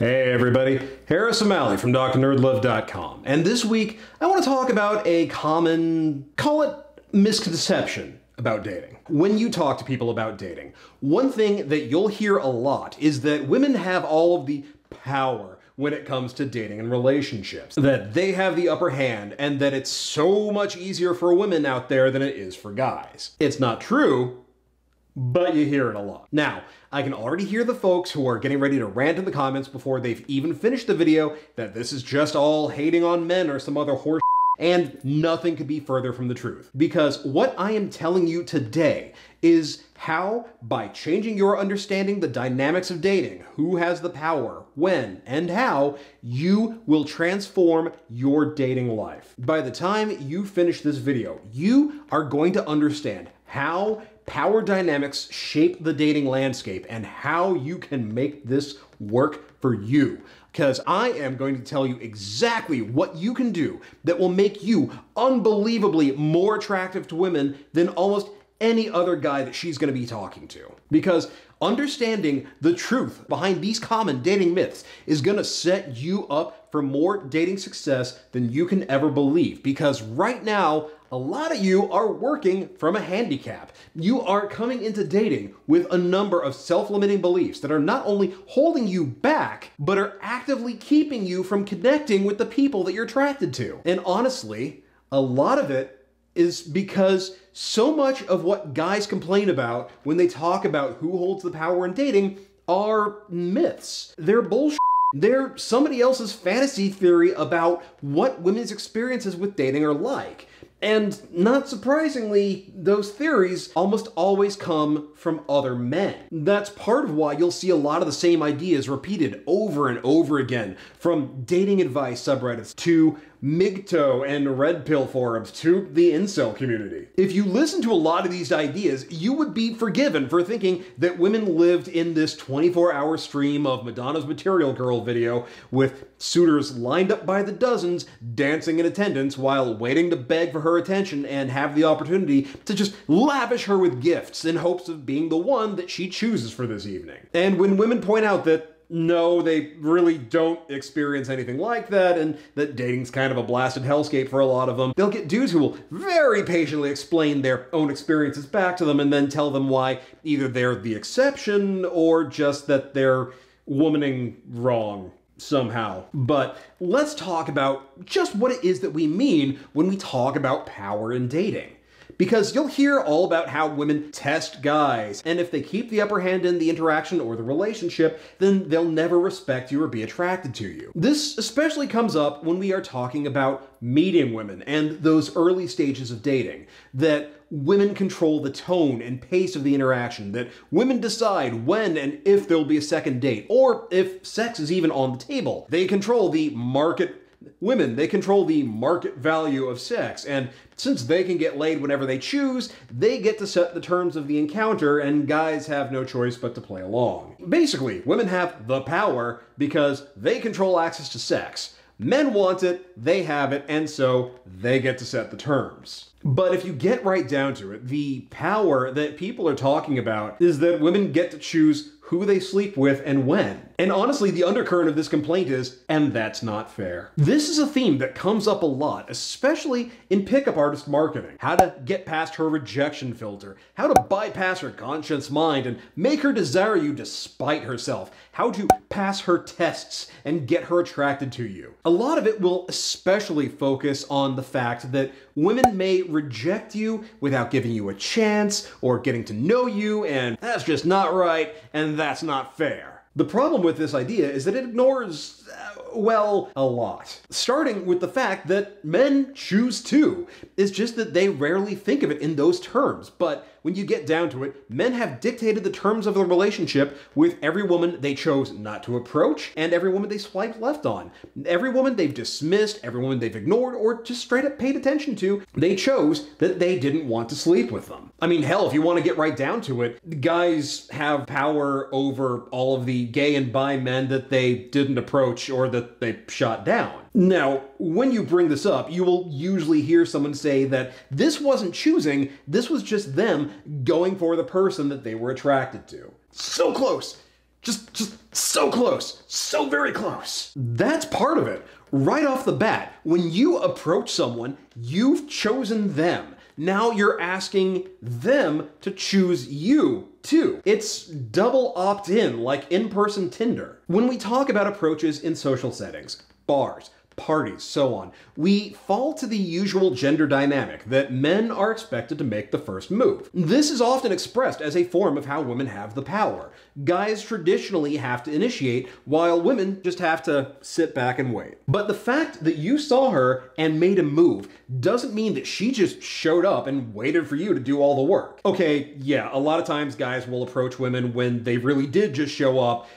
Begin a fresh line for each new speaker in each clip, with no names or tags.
Hey everybody, Harris O'Malley from DrNerdLove.com. And this week, I want to talk about a common, call it misconception about dating. When you talk to people about dating, one thing that you'll hear a lot is that women have all of the power when it comes to dating and relationships. That they have the upper hand and that it's so much easier for women out there than it is for guys. It's not true, but you hear it a lot. Now, I can already hear the folks who are getting ready to rant in the comments before they've even finished the video that this is just all hating on men or some other horse and nothing could be further from the truth. Because what I am telling you today is how, by changing your understanding the dynamics of dating, who has the power, when, and how, you will transform your dating life. By the time you finish this video, you are going to understand how power dynamics shape the dating landscape and how you can make this work for you. Because I am going to tell you exactly what you can do that will make you unbelievably more attractive to women than almost any other guy that she's going to be talking to. Because understanding the truth behind these common dating myths is going to set you up for more dating success than you can ever believe. Because right now, a lot of you are working from a handicap. You are coming into dating with a number of self limiting beliefs that are not only holding you back, but are actively keeping you from connecting with the people that you're attracted to. And honestly, a lot of it is because so much of what guys complain about when they talk about who holds the power in dating are myths. They're bullshit. They're somebody else's fantasy theory about what women's experiences with dating are like. And not surprisingly, those theories almost always come from other men. That's part of why you'll see a lot of the same ideas repeated over and over again, from dating advice subreddits to MGTOW and Red Pill forums to the incel community. If you listen to a lot of these ideas, you would be forgiven for thinking that women lived in this 24 hour stream of Madonna's Material Girl video with suitors lined up by the dozens dancing in attendance while waiting to beg for her attention and have the opportunity to just lavish her with gifts in hopes of being the one that she chooses for this evening. And when women point out that no, they really don't experience anything like that, and that dating's kind of a blasted hellscape for a lot of them. They'll get dudes who will very patiently explain their own experiences back to them and then tell them why either they're the exception or just that they're womaning wrong somehow. But let's talk about just what it is that we mean when we talk about power in dating because you'll hear all about how women test guys, and if they keep the upper hand in the interaction or the relationship, then they'll never respect you or be attracted to you. This especially comes up when we are talking about meeting women and those early stages of dating, that women control the tone and pace of the interaction, that women decide when and if there'll be a second date, or if sex is even on the table. They control the market women, they control the market value of sex, and since they can get laid whenever they choose, they get to set the terms of the encounter, and guys have no choice but to play along. Basically, women have the power because they control access to sex. Men want it, they have it, and so they get to set the terms. But if you get right down to it, the power that people are talking about is that women get to choose who they sleep with and when. And honestly, the undercurrent of this complaint is, and that's not fair. This is a theme that comes up a lot, especially in pickup artist marketing. How to get past her rejection filter, how to bypass her conscious mind and make her desire you despite herself, how to pass her tests and get her attracted to you. A lot of it will especially focus on the fact that women may reject you without giving you a chance or getting to know you, and that's just not right, and that's not fair. The problem with this idea is that it ignores, uh, well, a lot. Starting with the fact that men choose to. It's just that they rarely think of it in those terms, but when you get down to it, men have dictated the terms of the relationship with every woman they chose not to approach and every woman they swiped left on. Every woman they've dismissed, every woman they've ignored, or just straight up paid attention to, they chose that they didn't want to sleep with them. I mean, hell, if you want to get right down to it, guys have power over all of the gay and bi men that they didn't approach or that they shot down. Now, when you bring this up, you will usually hear someone say that this wasn't choosing, this was just them going for the person that they were attracted to. So close! Just, just so close, so very close. That's part of it. Right off the bat, when you approach someone, you've chosen them. Now you're asking them to choose you too. It's double opt in, like in person Tinder. When we talk about approaches in social settings, bars, parties, so on, we fall to the usual gender dynamic that men are expected to make the first move. This is often expressed as a form of how women have the power. Guys traditionally have to initiate, while women just have to sit back and wait. But the fact that you saw her and made a move doesn't mean that she just showed up and waited for you to do all the work. Okay, yeah, a lot of times guys will approach women when they really did just show up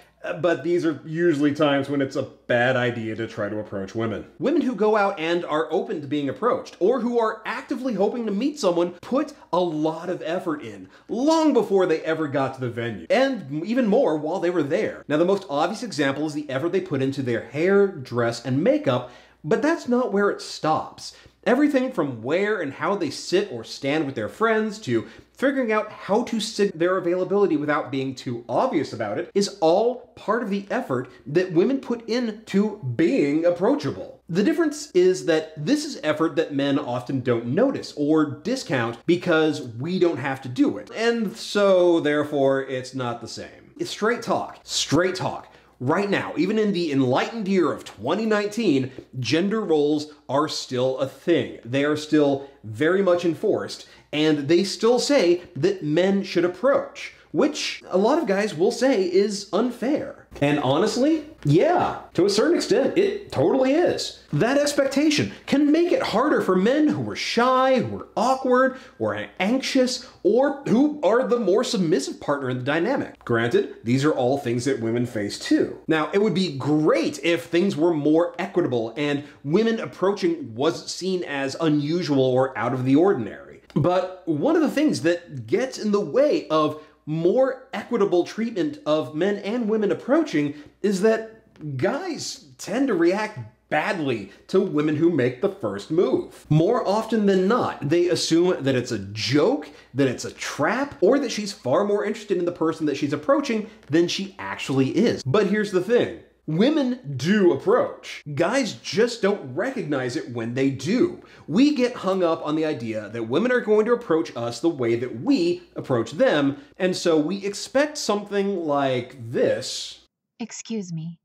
but these are usually times when it's a bad idea to try to approach women. Women who go out and are open to being approached, or who are actively hoping to meet someone, put a lot of effort in, long before they ever got to the venue, and even more while they were there. Now, the most obvious example is the effort they put into their hair, dress, and makeup, but that's not where it stops. Everything from where and how they sit or stand with their friends to figuring out how to sit their availability without being too obvious about it is all part of the effort that women put into being approachable. The difference is that this is effort that men often don't notice or discount because we don't have to do it. And so, therefore, it's not the same. It's straight talk. Straight talk. Right now, even in the enlightened year of 2019, gender roles are still a thing. They are still very much enforced, and they still say that men should approach, which a lot of guys will say is unfair. And honestly, yeah, to a certain extent, it totally is. That expectation can make it harder for men who are shy, who are awkward, or anxious, or who are the more submissive partner in the dynamic. Granted, these are all things that women face too. Now, it would be great if things were more equitable and women approaching wasn't seen as unusual or out of the ordinary. But one of the things that gets in the way of more equitable treatment of men and women approaching is that guys tend to react badly to women who make the first move. More often than not, they assume that it's a joke, that it's a trap, or that she's far more interested in the person that she's approaching than she actually is. But here's the thing. Women do approach. Guys just don't recognize it when they do. We get hung up on the idea that women are going to approach us the way that we approach them, and so we expect something like this.
Excuse me.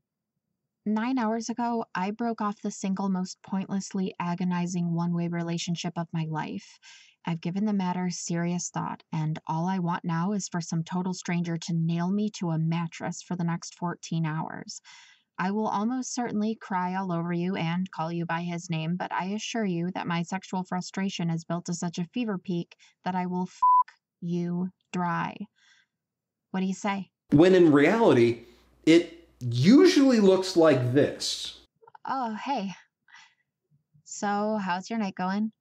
Nine hours ago, I broke off the single most pointlessly agonizing one way relationship of my life. I've given the matter serious thought, and all I want now is for some total stranger to nail me to a mattress for the next 14 hours. I will almost certainly cry all over you and call you by his name, but I assure you that my sexual frustration is built to such a fever peak that I will f you dry. What do you say?
When in reality, it usually looks like this.
Oh, hey. So, how's your night going?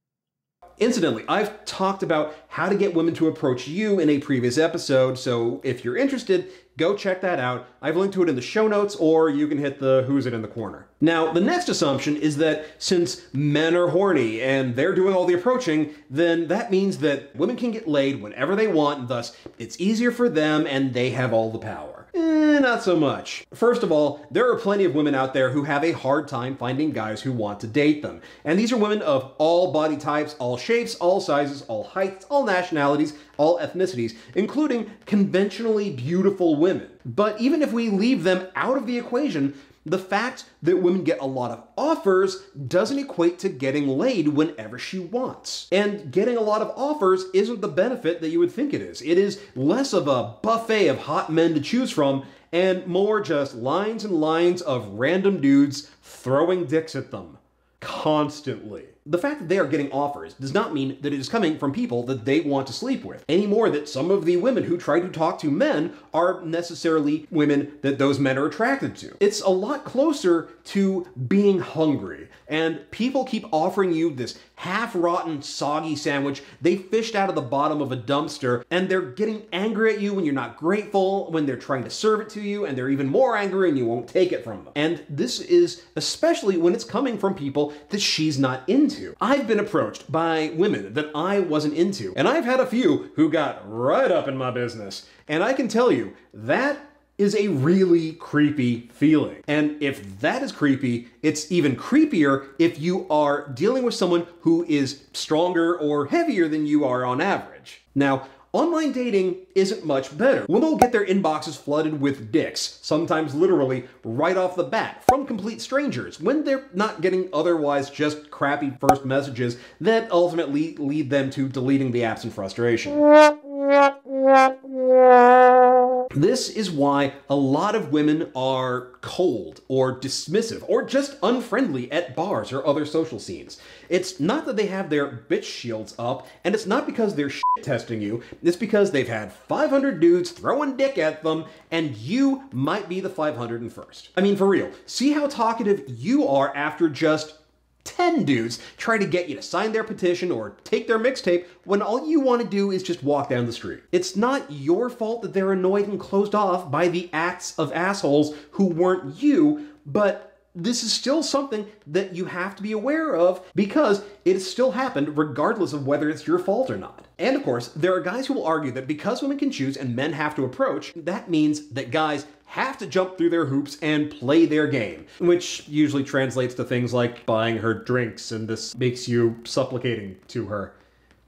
Incidentally, I've talked about how to get women to approach you in a previous episode, so if you're interested, Go check that out. I've linked to it in the show notes, or you can hit the who's it in the corner. Now, the next assumption is that since men are horny and they're doing all the approaching, then that means that women can get laid whenever they want, and thus it's easier for them and they have all the power. Eh, not so much. First of all, there are plenty of women out there who have a hard time finding guys who want to date them. And these are women of all body types, all shapes, all sizes, all heights, all nationalities, all ethnicities, including conventionally beautiful women. But even if we leave them out of the equation, the fact that women get a lot of offers doesn't equate to getting laid whenever she wants. And getting a lot of offers isn't the benefit that you would think it is. It is less of a buffet of hot men to choose from and more just lines and lines of random dudes throwing dicks at them constantly. The fact that they are getting offers does not mean that it is coming from people that they want to sleep with, any more that some of the women who try to talk to men are necessarily women that those men are attracted to. It's a lot closer to being hungry, and people keep offering you this half rotten, soggy sandwich they fished out of the bottom of a dumpster, and they're getting angry at you when you're not grateful, when they're trying to serve it to you, and they're even more angry and you won't take it from them. And this is especially when it's coming from people that she's not into into. I've been approached by women that I wasn't into, and I've had a few who got right up in my business. And I can tell you, that is a really creepy feeling. And if that is creepy, it's even creepier if you are dealing with someone who is stronger or heavier than you are on average. Now, Online dating isn't much better. Women will get their inboxes flooded with dicks, sometimes literally right off the bat, from complete strangers, when they're not getting otherwise just crappy first messages that ultimately lead them to deleting the apps in frustration. This is why a lot of women are cold or dismissive or just unfriendly at bars or other social scenes. It's not that they have their bitch shields up, and it's not because they're shit testing you, it's because they've had 500 dudes throwing dick at them, and you might be the 501st. I mean, for real, see how talkative you are after just 10 dudes try to get you to sign their petition or take their mixtape when all you want to do is just walk down the street. It's not your fault that they're annoyed and closed off by the acts of assholes who weren't you, but this is still something that you have to be aware of because it has still happened regardless of whether it's your fault or not. And of course, there are guys who will argue that because women can choose and men have to approach, that means that guys have to jump through their hoops and play their game, which usually translates to things like buying her drinks, and this makes you supplicating to her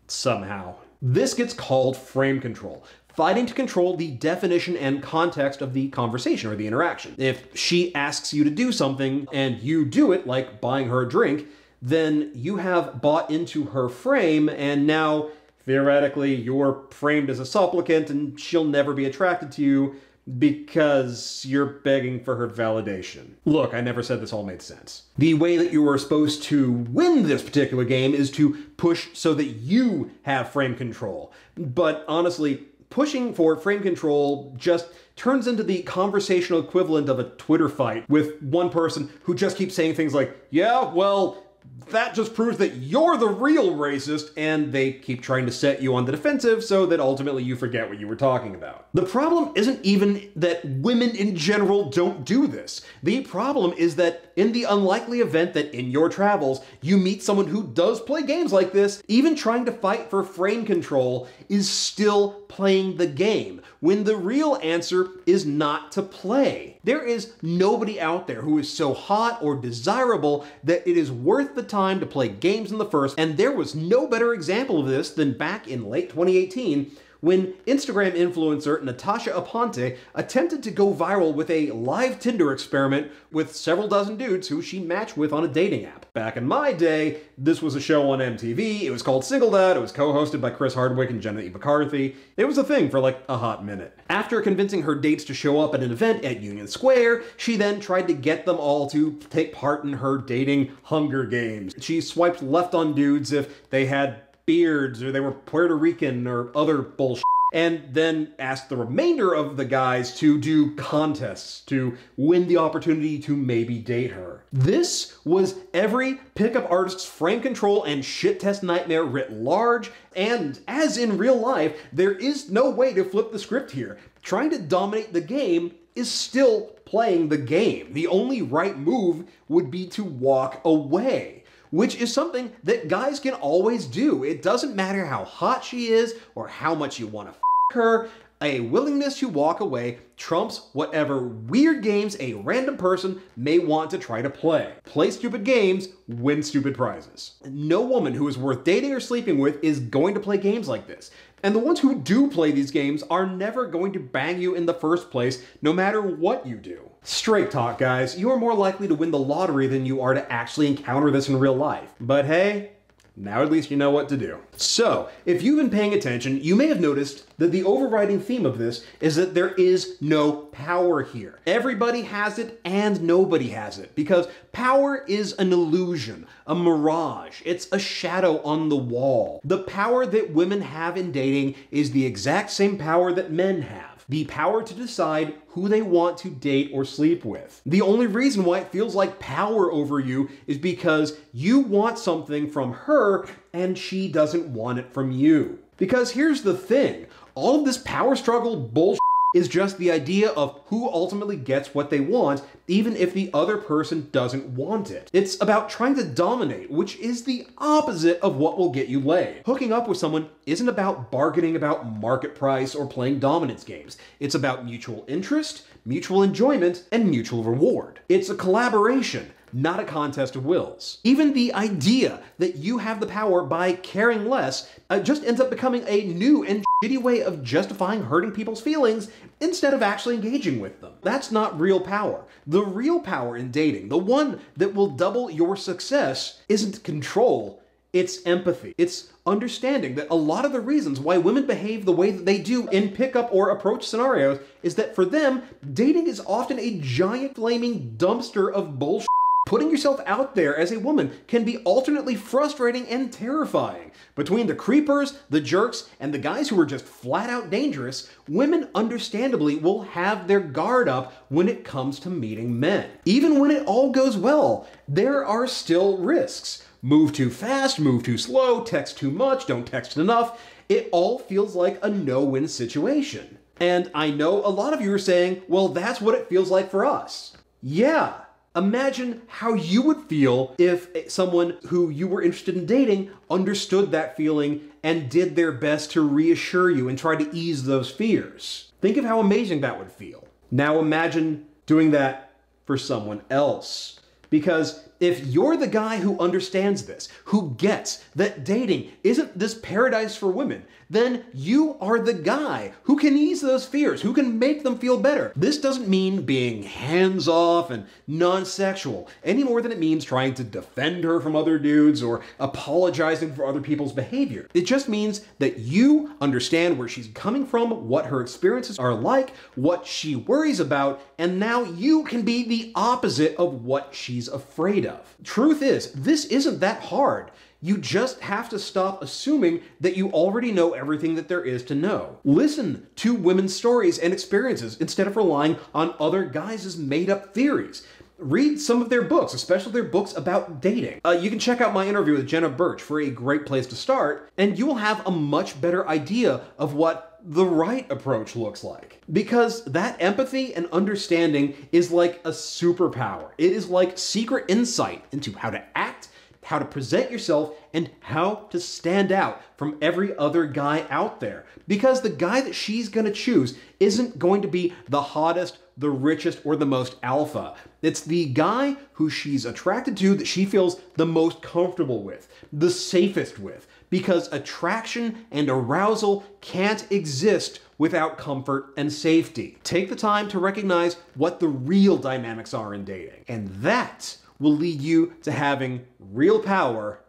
somehow. This gets called frame control, fighting to control the definition and context of the conversation or the interaction. If she asks you to do something and you do it, like buying her a drink, then you have bought into her frame and now theoretically you're framed as a supplicant and she'll never be attracted to you because you're begging for her validation. Look, I never said this all made sense. The way that you are supposed to win this particular game is to push so that you have frame control. But honestly, pushing for frame control just turns into the conversational equivalent of a Twitter fight with one person who just keeps saying things like, yeah, well, that just proves that you're the real racist, and they keep trying to set you on the defensive so that ultimately you forget what you were talking about. The problem isn't even that women in general don't do this. The problem is that in the unlikely event that in your travels you meet someone who does play games like this, even trying to fight for frame control is still playing the game, when the real answer is not to play. There is nobody out there who is so hot or desirable that it is worth the time to play games in the first, and there was no better example of this than back in late 2018 when Instagram influencer Natasha Aponte attempted to go viral with a live Tinder experiment with several dozen dudes who she matched with on a dating app. Back in my day, this was a show on MTV. It was called Singled Out. It was co-hosted by Chris Hardwick and Jenna E. McCarthy. It was a thing for like a hot minute. After convincing her dates to show up at an event at Union Square, she then tried to get them all to take part in her dating Hunger Games. She swiped left on dudes if they had beards or they were Puerto Rican or other bullshit. And then asked the remainder of the guys to do contests to win the opportunity to maybe date her. This was every pickup artist's frame control and shit test nightmare writ large, and as in real life, there is no way to flip the script here. Trying to dominate the game is still playing the game. The only right move would be to walk away which is something that guys can always do. It doesn't matter how hot she is or how much you want to f her. A willingness to walk away trumps whatever weird games a random person may want to try to play. Play stupid games, win stupid prizes. No woman who is worth dating or sleeping with is going to play games like this. And the ones who do play these games are never going to bang you in the first place, no matter what you do. Straight talk, guys, you are more likely to win the lottery than you are to actually encounter this in real life. But hey, now at least you know what to do. So, if you've been paying attention, you may have noticed that the overriding theme of this is that there is no power here. Everybody has it and nobody has it because power is an illusion, a mirage. It's a shadow on the wall. The power that women have in dating is the exact same power that men have the power to decide who they want to date or sleep with. The only reason why it feels like power over you is because you want something from her and she doesn't want it from you. Because here's the thing all of this power struggle bullshit is just the idea of who ultimately gets what they want, even if the other person doesn't want it. It's about trying to dominate, which is the opposite of what will get you laid. Hooking up with someone isn't about bargaining about market price or playing dominance games. It's about mutual interest, mutual enjoyment, and mutual reward. It's a collaboration not a contest of wills. Even the idea that you have the power by caring less uh, just ends up becoming a new and shitty way of justifying hurting people's feelings instead of actually engaging with them. That's not real power. The real power in dating, the one that will double your success, isn't control, it's empathy. It's understanding that a lot of the reasons why women behave the way that they do in pickup or approach scenarios is that for them, dating is often a giant flaming dumpster of bullshit Putting yourself out there as a woman can be alternately frustrating and terrifying. Between the creepers, the jerks, and the guys who are just flat out dangerous, women understandably will have their guard up when it comes to meeting men. Even when it all goes well, there are still risks. Move too fast, move too slow, text too much, don't text enough. It all feels like a no win situation. And I know a lot of you are saying, well, that's what it feels like for us. Yeah, Imagine how you would feel if someone who you were interested in dating understood that feeling and did their best to reassure you and try to ease those fears. Think of how amazing that would feel. Now imagine doing that for someone else. Because if you're the guy who understands this, who gets that dating isn't this paradise for women, then you are the guy who can ease those fears, who can make them feel better. This doesn't mean being hands off and non sexual any more than it means trying to defend her from other dudes or apologizing for other people's behavior. It just means that you understand where she's coming from, what her experiences are like, what she worries about, and now you can be the opposite of what she's afraid of. Truth is, this isn't that hard. You just have to stop assuming that you already know everything that there is to know. Listen to women's stories and experiences instead of relying on other guys' made up theories. Read some of their books, especially their books about dating. Uh, you can check out my interview with Jenna Birch for a great place to start, and you will have a much better idea of what the right approach looks like. Because that empathy and understanding is like a superpower. It is like secret insight into how to act how to present yourself, and how to stand out from every other guy out there. Because the guy that she's gonna choose isn't going to be the hottest, the richest, or the most alpha. It's the guy who she's attracted to that she feels the most comfortable with, the safest with. Because attraction and arousal can't exist without comfort and safety. Take the time to recognize what the real dynamics are in dating. And that will lead you to having real power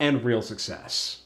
and real success.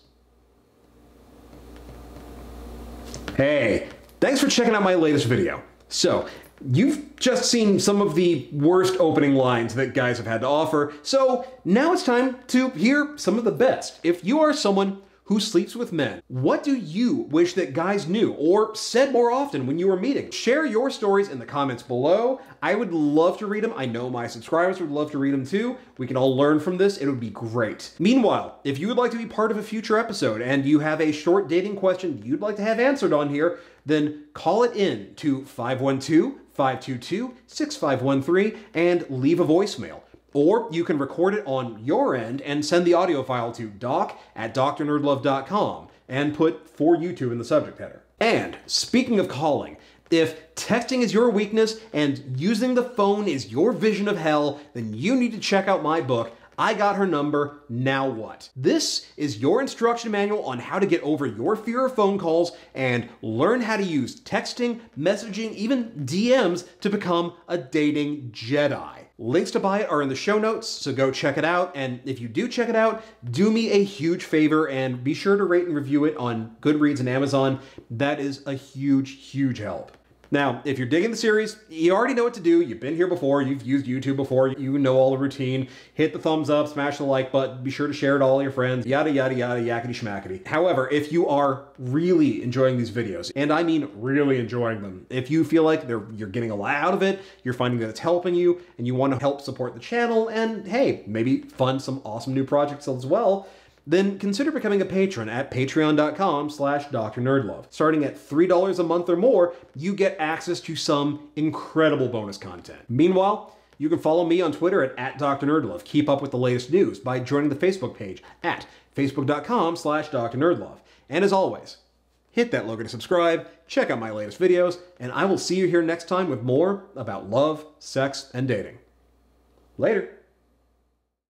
Hey, thanks for checking out my latest video. So, you've just seen some of the worst opening lines that guys have had to offer, so now it's time to hear some of the best. If you are someone who sleeps with men. What do you wish that guys knew or said more often when you were meeting? Share your stories in the comments below. I would love to read them. I know my subscribers would love to read them too. We can all learn from this. It would be great. Meanwhile, if you would like to be part of a future episode and you have a short dating question you'd like to have answered on here, then call it in to 512 522 6513 and leave a voicemail. Or you can record it on your end and send the audio file to doc at drnerdlove.com and put for YouTube in the subject header. And speaking of calling, if texting is your weakness and using the phone is your vision of hell, then you need to check out my book, I got her number, now what? This is your instruction manual on how to get over your fear of phone calls and learn how to use texting, messaging, even DMs to become a dating Jedi. Links to buy it are in the show notes, so go check it out. And if you do check it out, do me a huge favor and be sure to rate and review it on Goodreads and Amazon. That is a huge, huge help. Now, if you're digging the series, you already know what to do. You've been here before, you've used YouTube before, you know all the routine. Hit the thumbs up, smash the like button, be sure to share it to all your friends, yada, yada, yada, yakety schmackety. However, if you are really enjoying these videos, and I mean really enjoying them, if you feel like they're you're getting a lot out of it, you're finding that it's helping you, and you want to help support the channel, and hey, maybe fund some awesome new projects as well, then consider becoming a patron at patreon.com slash drnerdlove. Starting at $3 a month or more, you get access to some incredible bonus content. Meanwhile, you can follow me on Twitter at, at drnerdlove. Keep up with the latest news by joining the Facebook page at facebook.com slash drnerdlove. And as always, hit that logo to subscribe, check out my latest videos, and I will see you here next time with more about love, sex, and dating. Later.